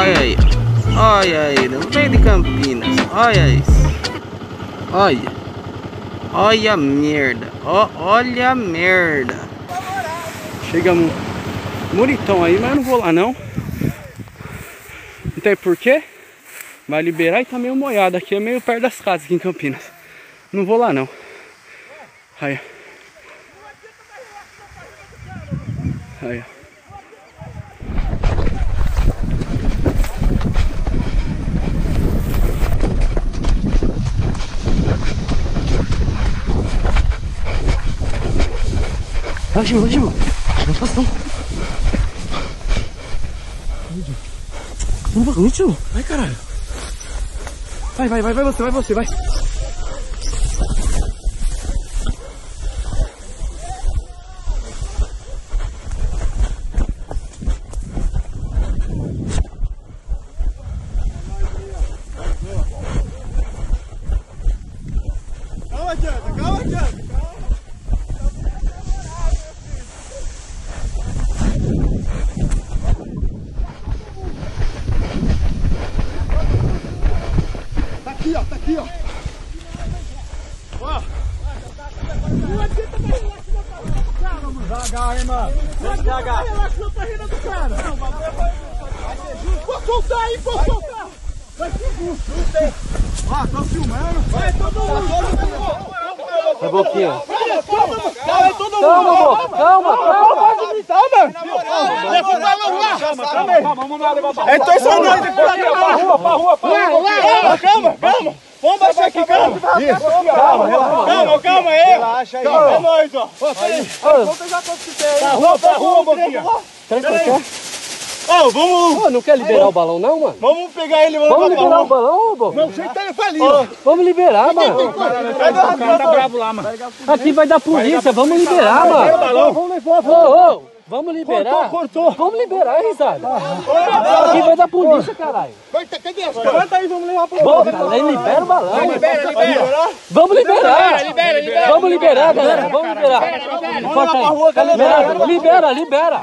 Olha aí. Olha no meio de Campinas. Olha isso. Olha. Olha a merda. Olha a merda. Chegamos Muritão aí, mas eu não vou lá não. Não tem porquê. Vai liberar e tá meio molhado aqui. É meio perto das casas aqui em Campinas. Não vou lá não. Aí. Aí. Vai, Gil, vai, Gil. Não vamos, tio. Vai, caralho. Vai, vai, vai, vai você, vai você, vai. Calma, adianta, calma, adianta. Tá aqui, ó, tá aqui, ó. Ó. Devagar, hein, mano. Devagar. Relaxa, não tá rindo do cara. Não, vai ser justo. Pode soltar aí, pode soltar. Vai ser justo. Não tem. Ó, tô filmando. Vai todo mundo. É boquinha. Calma, todo mundo. Calma, boca. Calma, calma. Calma, calma. Vamos lá É, então só nós aqui. Pra rua, pra rua, pra rua. Calma, calma. Vamos baixar aqui, calma. Calma, calma, calma aí. Relaxa aí. É nóis, ó. Pra rua, pra rua, Boquinha. Ó, vamos, Pô, não quer liberar o balão não, mano? vamos pegar ele, vamos Vamos liberar o balão, ô, Boca? Não sei que ele faliu. Vamos liberar, mano. O cara tá bravo lá, mano. Aqui vai dar polícia, vamos liberar, mano. Vamos levar ô, vamos liberar. Cortou, Vamos liberar, risada. Aqui vai dar polícia, caralho. Cadê as Levanta aí, vamos levar pra Boca, libera o balão. Libera, libera. Vamos liberar! Libera, libera! Vamos liberar, galera! Vamos liberar! Libera, libera! Libera!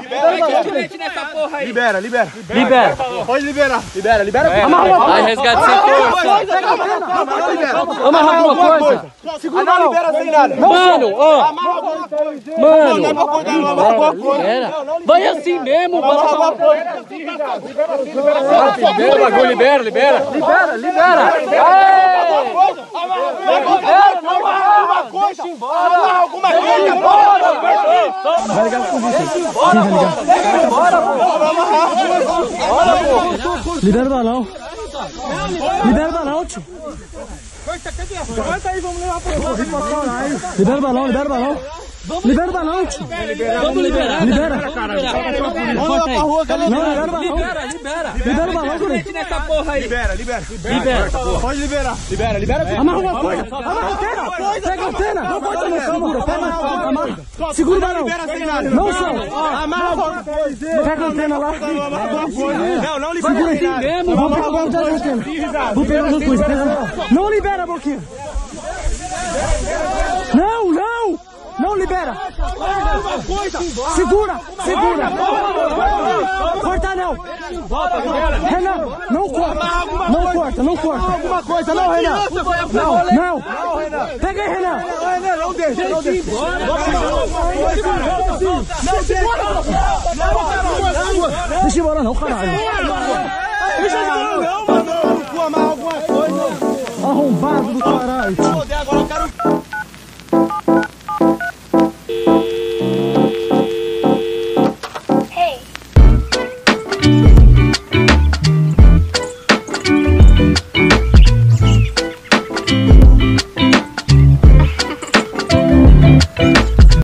Libera, libera. Libera! Pode liberar. Libera, libera. Amarra Vai, resgate sem força! Amarra alguma coisa! Segura, não libera sem nada. Mano, ó! Mano! Vai assim mesmo! Amarra Libera, libera, libera! Libera, libera! Aê! Libera, não amarra! coisa. Amarra alguma coisa. Bora. Libera o balão. Libera o balão, tio. Levanta aí, vamos levar pra rua. Libera o balão, libera o balão. Libera o balão, tio. Vamos liberar! Libera. Corta aí! Não, libera o balão. Libera, libera! Libera o balão, Guri. nessa porra aí! Libera, libera. Libera! Pode liberar. Libera, libera. Amarra alguma coisa. Amarra a antena. Pega a antena. Não pode não. Segura. Pega amarra. Segura o balão. Libera sem nada. Não só. Amarra coisa. Pega a antena lá. Não, não libera Segura aqui mesmo. Vou pegar o antena. Vou pegar alguma coisa. Não libera, Boquinha. Não, não. Não libera. Segura, segura. Corta não. Renan, não corta. Não corta, não corta. Alguma coisa, não, Renan. Não, não. Pega aí, Renan. Renan, não deixa, não